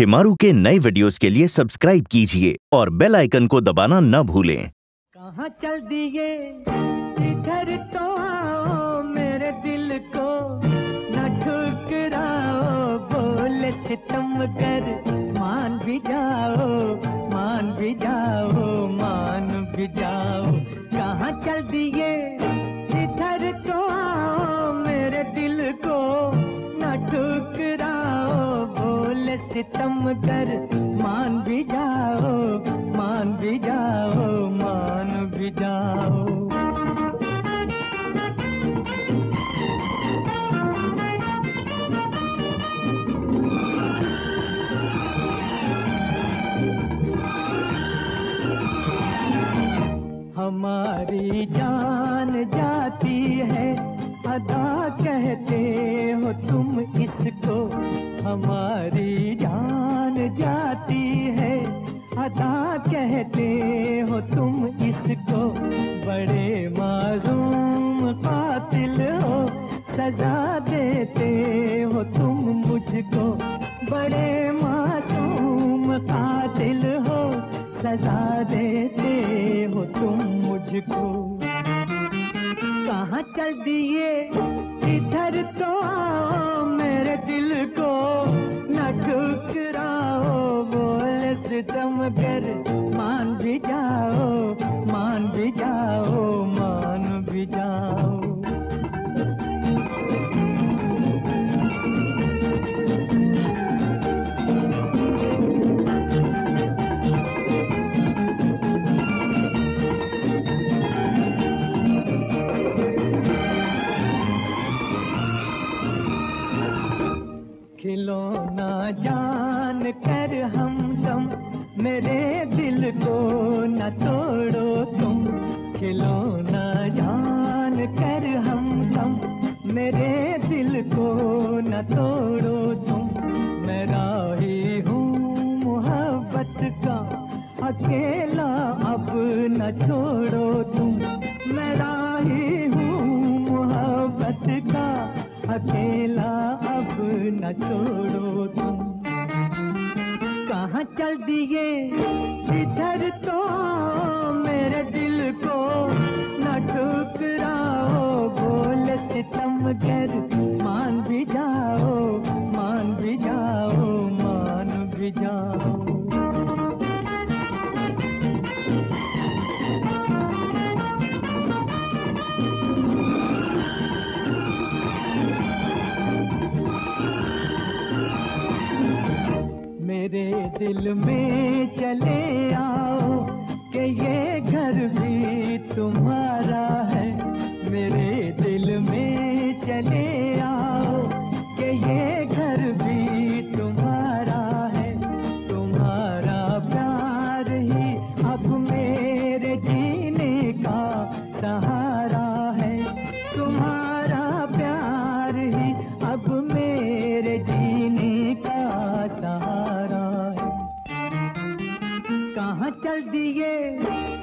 शिमारू के नए वीडियोस के लिए सब्सक्राइब कीजिए और बेल आइकन को दबाना न भूलें। कहाँ चल दिए? इधर तो आओ, मेरे दिल को न ठुकराओ। बोले सितम कर, मान भी जाओ, मान भी जाओ, मान भी जाओ। कहाँ चल दिए? सितम कर मान भी जाओ मान भी जाओ मान भी जाओ। हमारी जान अदा कहते हो तुम इसको, बड़े मासूम कातिल हो। सजा देते हो तुम मुझको, बड़े मासूम कातिल हो। सजा देते हो तुम मुझको। कहाँ चल दिए? इधर तो आओ मेरे दिल को। खिलौना जान कर हम दम मेरे दिल को न तोड़ो तुम। खिलौना जान कर हम दम मेरे दिल को न तोड़ो तुम। मैं राही हूँ मोहब्बत का। अकेला अब न छोड़ो तुम। मैं राही हूँ मोहब्बत का। अकेला न छोड़ो तुम। कहाँ चल दिए इधर तो मेरे दिल में कहाँ चल दिए?